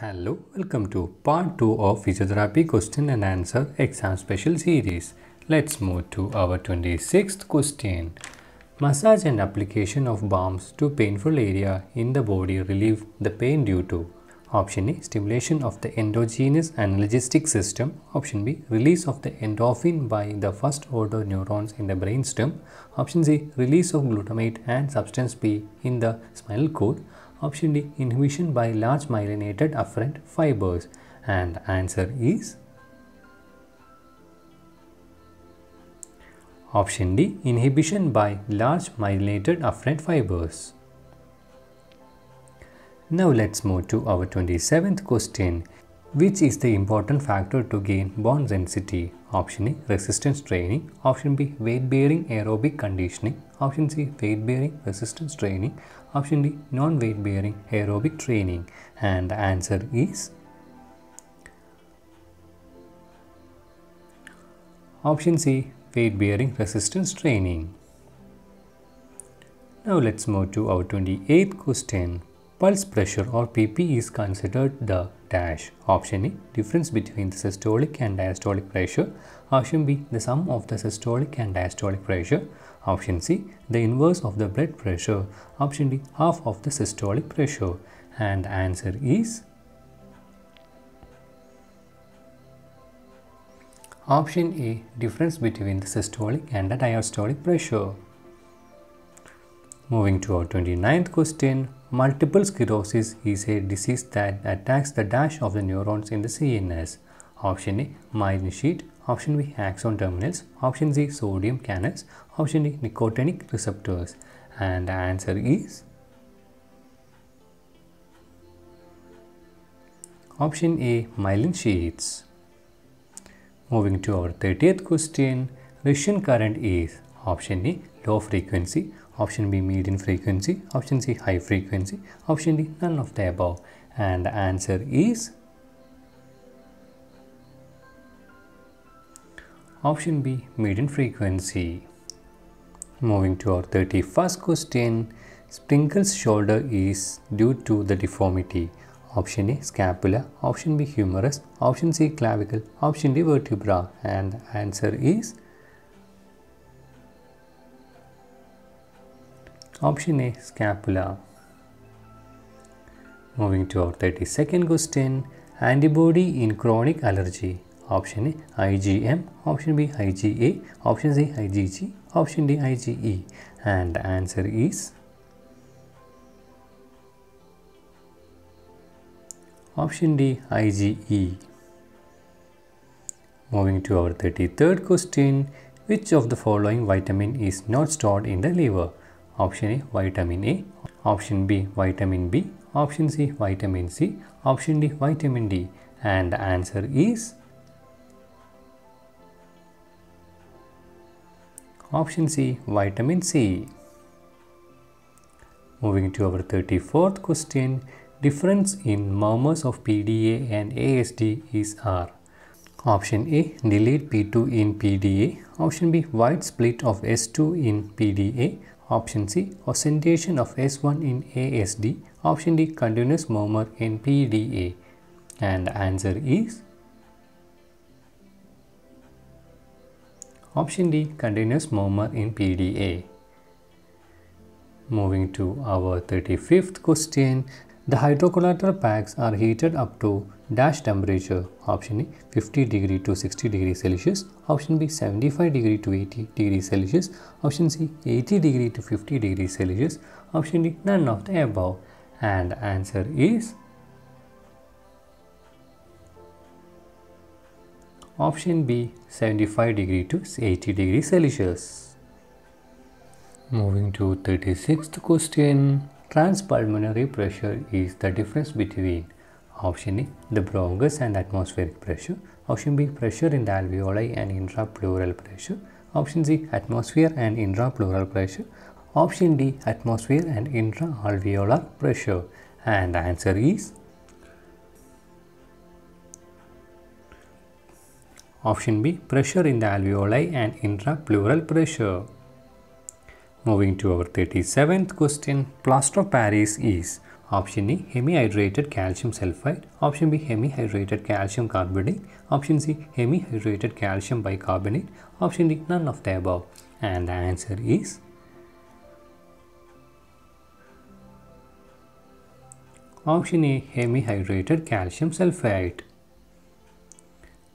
Hello, welcome to part 2 of Physiotherapy question and answer exam special series. Let's move to our 26th question. Massage and application of balms to painful area in the body relieve the pain due to Option A stimulation of the endogenous analgesic system. Option B release of the endorphin by the first order neurons in the brainstem. Option C release of glutamate and substance P in the spinal cord. Option D inhibition by large myelinated afferent fibers. And answer is Option D inhibition by large myelinated afferent fibers. Now let's move to our 27th question. Which is the important factor to gain bone density? Option A resistance training. Option B weight bearing aerobic conditioning. Option C weight bearing resistance training. Option D non weight bearing aerobic training. And the answer is Option C weight bearing resistance training. Now let's move to our 28th question. Pulse pressure or PP is considered the dash. Option A difference between the systolic and diastolic pressure. Option B the sum of the systolic and diastolic pressure. Option C the inverse of the blood pressure. Option D half of the systolic pressure. And the answer is Option A difference between the systolic and the diastolic pressure. Moving to our 29th question, multiple sclerosis is a disease that attacks the dash of the neurons in the CNS. Option A, myelin sheath. Option B, axon terminals. Option C, sodium channels. Option D, nicotinic receptors. And the answer is Option A, myelin sheaths. Moving to our 30th question, Russian current is option A low frequency, option B median frequency, option C high frequency, option D none of the above. And the answer is option B median frequency. Moving to our 31st question, Sprengel's shoulder is due to the deformity. Option A scapula, option B humerus, option C clavicle, option D vertebra. And the answer is option A scapula. Moving to our 32nd question, antibody in chronic allergy. Option A IgM, option B IgA, option C IgG, option D IgE and the answer is Option D IgE. Moving to our 33rd question, which of the following vitamin is not stored in the liver? Option A vitamin A, option B vitamin B, option C vitamin C, option D vitamin D and the answer is option C vitamin C. Moving to our 34th question, Difference in murmurs of PDA and ASD is R. Option A delayed P2 in PDA. Option B wide split of S2 in PDA. Option C accentuation of S1 in ASD. Option D continuous murmur in PDA. And the answer is Option D continuous murmur in PDA. Moving to our 35th question, the hydrocollator packs are heated up to dash temperature. Option A 50 degree to 60 degree Celsius. Option B 75 degree to 80 degree Celsius. Option C 80 degree to 50 degree Celsius. Option D none of the above. And the answer is Option B 75 degree to 80 degree Celsius. Moving to 36th question. Transpulmonary pressure is the difference between option A the bronchus and atmospheric pressure, option B pressure in the alveoli and intrapleural pressure, option C atmosphere and intrapleural pressure, option D atmosphere and intraalveolar pressure. And the answer is? Option B pressure in the alveoli and intrapleural pressure. Moving to our 37th question, plaster of Paris is Option A hemihydrated calcium sulfide. Option B hemihydrated calcium carbonate. Option C hemihydrated calcium bicarbonate. Option D none of the above. And the answer is Option A hemihydrated calcium sulfate.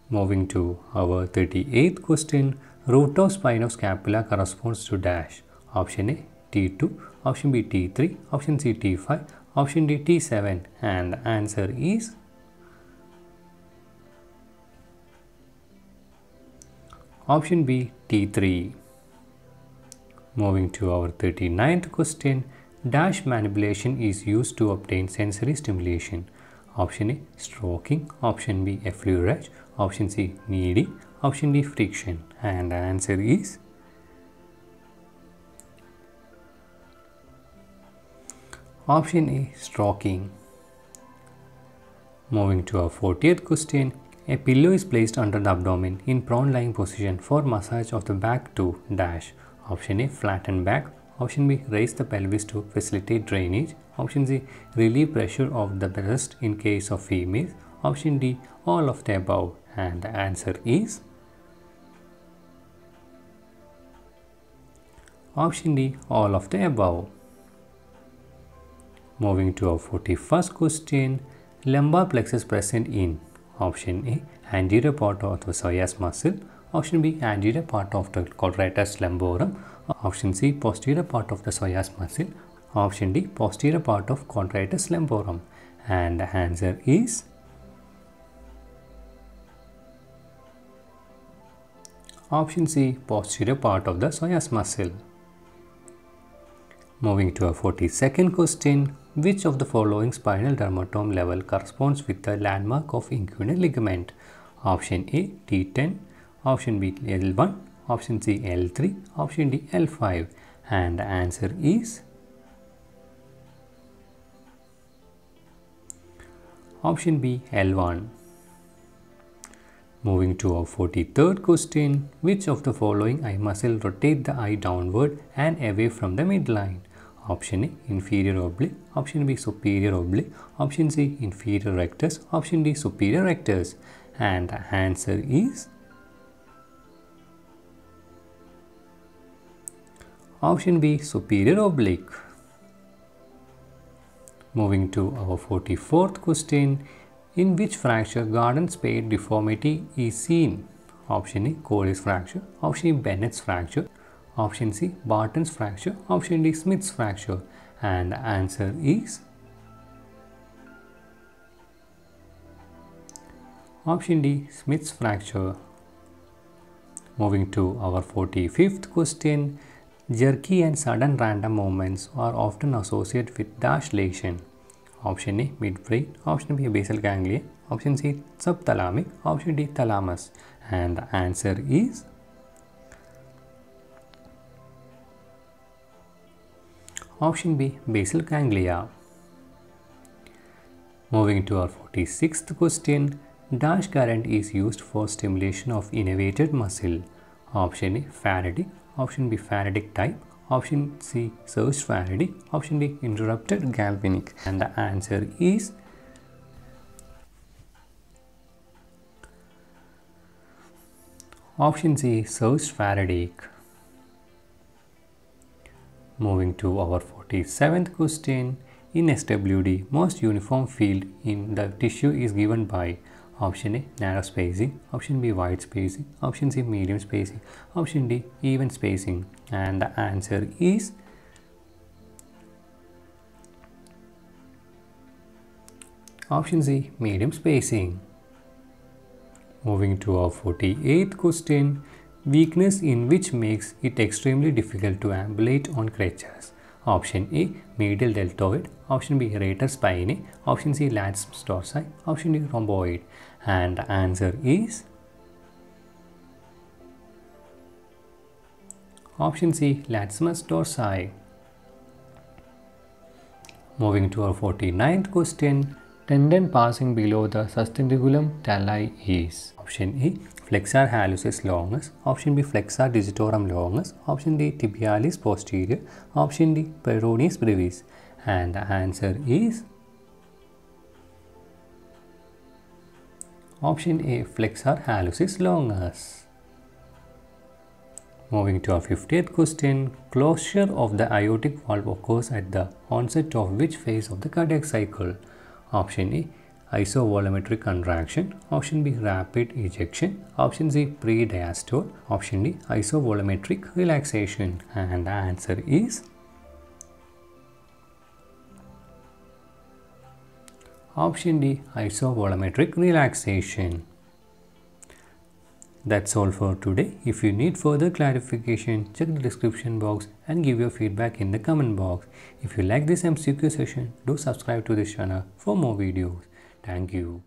Moving to our 38th question, root of spine of scapula corresponds to dash. Option A T2, option B T3, option C T5, option D T7 and the answer is option B T3. Moving to our 39th question, dash manipulation is used to obtain sensory stimulation. Option A stroking, option B effleurage, option C kneading, option D friction. And the answer is Option A stroking. Moving to our 40th question, a pillow is placed under the abdomen in prone lying position for massage of the back to dash. Option A flatten back. Option B raise the pelvis to facilitate drainage. Option C relieve pressure of the breast in case of females. Option D all of the above and the answer is Option D all of the above. Moving to our 41st question, lumbar plexus present in option A anterior part of the psoas muscle, option B anterior part of the quadratus lumborum, option C posterior part of the psoas muscle, option D posterior part of quadratus lumborum. And the answer is option C posterior part of the psoas muscle. Moving to our 42nd question, which of the following spinal dermatome level corresponds with the landmark of inguinal ligament? Option A T10, option B L1, option C L3, option D L5 and the answer is option B L1. Moving to our 43rd question, which of the following eye muscle rotate the eye downward and away from the midline? Option A inferior oblique, option B superior oblique, option C inferior rectus, option D superior rectus and the answer is option B superior oblique. Moving to our 44th question, in which fracture garden spade deformity is seen? Option A Colles fracture, option A Bennett's fracture, Option C Barton's fracture, option D Smith's fracture. And the answer is option D Smith's fracture. Moving to our 45th question, jerky and sudden random movements are often associated with dash lesion. Option A midbrain, option B basal ganglia, option C subthalamic, option D thalamus. And the answer is Option B basal ganglia. Moving to our 46th question, dash current is used for stimulation of innervated muscle. Option A Faraday, option B Faraday type, option C surge Faraday, option D interrupted galvanic and the answer is option C surge Faraday. Moving to our 47th question, in SWD, most uniform field in the tissue is given by option A narrow spacing, option B wide spacing, option C medium spacing, option D even spacing. And the answer is option C medium spacing. Moving to our 48th question, Weakness in which makes it extremely difficult to ambulate on crutches. Option A medial deltoid, option B rotator spinae, option C latissimus dorsi, option D rhomboid. And the answer is option C latissimus dorsi. Moving to our 49th question, tendon passing below the sustentaculum tali is option E flexor hallucis longus, option B flexor digitorum longus, option D tibialis posterior, option D peroneus brevis and the answer is option A flexor hallucis longus. Moving to our 50th question, closure of the aortic valve occurs at the onset of which phase of the cardiac cycle? Option A. Isovolumetric contraction. Option B. Rapid ejection. Option C. Pre-diastole. Option D. Isovolumetric relaxation. And the answer is Option D. Isovolumetric relaxation. That's all for today. If you need further clarification, check the description box and give your feedback in the comment box. If you like this MCQ session, do subscribe to this channel for more videos. Thank you.